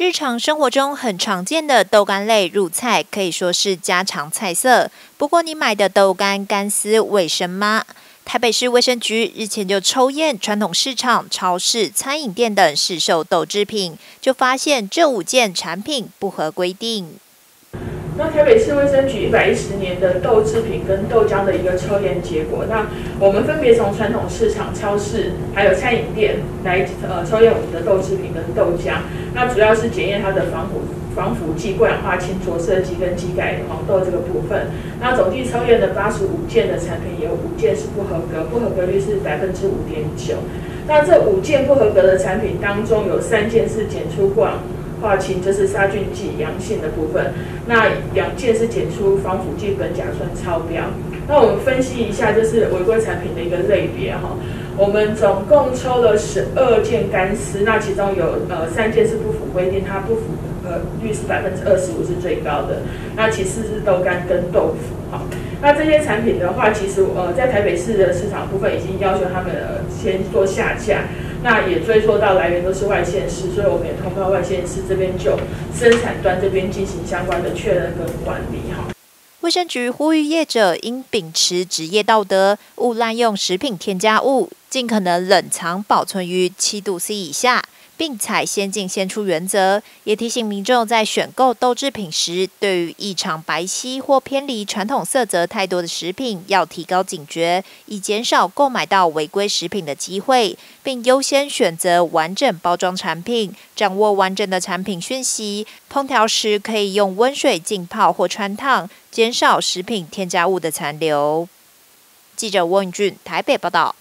日常生活中很常见的豆干类入菜，可以说是家常菜色。不过，你买的豆干干丝卫生吗？台北市卫生局日前就抽验传统市场、超市、餐饮店等市售豆制品，就发现这五件产品不合规定。那台北市卫生局一百一十年的豆制品跟豆浆的一个抽验结果，那我们分别从传统市场、超市还有餐饮店来呃抽验我们的豆制品跟豆浆。那主要是检验它的防腐防腐剂、过氧化氢、着色剂跟基改黄豆这个部分。那总计抽验的八十五件的产品，有五件是不合格，不合格率是百分之五点九。那这五件不合格的产品当中，有三件是检出过。化氢就是杀菌剂阳性的部分，那两件是检出防腐剂苯甲酸超标。那我们分析一下，就是违规产品的一个类别哈。我们总共抽了十二件干丝，那其中有呃三件是不符规定，它不符呃率是百分之二十五是最高的。那其次是豆干跟豆腐哈。那这些产品的话，其实呃在台北市的市场部分已经要求他们呃先做下架。那也追溯到来源都是外县市，所以我们也通告外县市这边就生产端这边进行相关的确认跟管理哈。卫生局呼吁业者应秉持职业道德，勿滥用食品添加物，尽可能冷藏保存于七度 C 以下。并采先进先出原则，也提醒民众在选购豆制品时，对于异常白皙或偏离传统色泽太多的食品，要提高警觉，以减少购买到违规食品的机会，并优先选择完整包装产品，掌握完整的产品讯息。烹调时可以用温水浸泡或穿烫，减少食品添加物的残留。记者温俊台北报道。